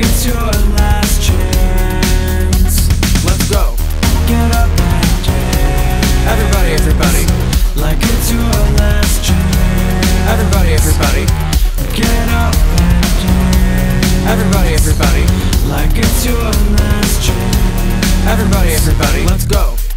It's your last chance. Let's go. Get up and dance. Everybody, everybody. Like it's your last chance. Everybody, everybody. Get up and dance. Everybody, everybody. Like it's your last chance. Everybody, everybody. Let's go.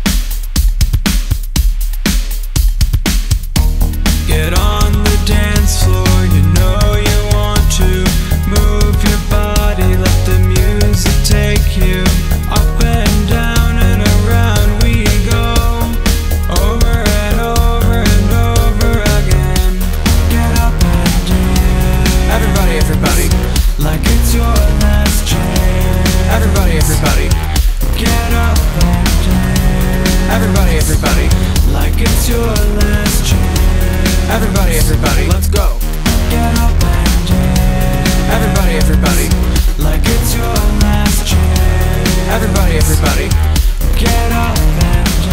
Everybody, everybody, let's go. Get up and jam. Everybody, everybody, like it's your last chance. Everybody, everybody, get up and dance.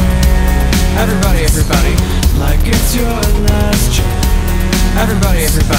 Everybody, everybody, like it's your last chance. Everybody, everybody.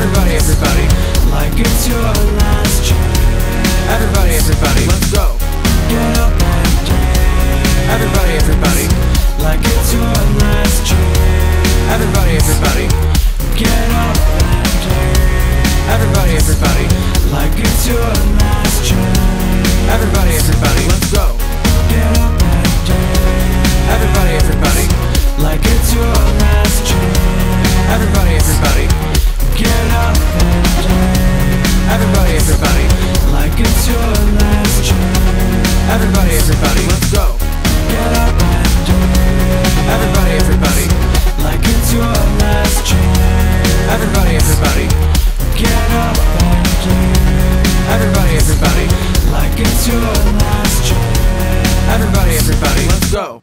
Everybody, everybody, like it's your last chance. Everybody, everybody, let's go. go.